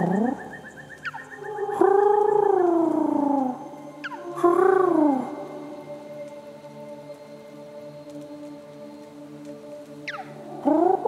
Mm-hmm. Brrr.